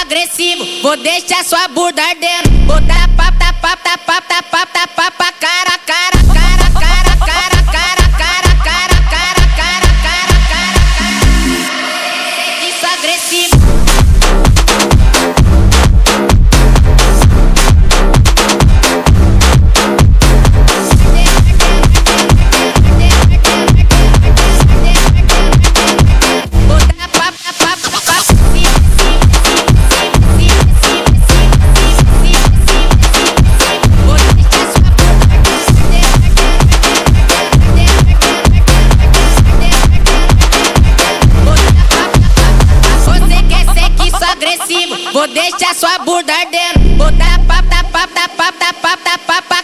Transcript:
agressivo, vou deixar sua bunda ardendo. vou Botar agressivo, vou deixar sua bunda ardendo. Vou dar papo, dar papo, dar papo, dar papo, dar papo.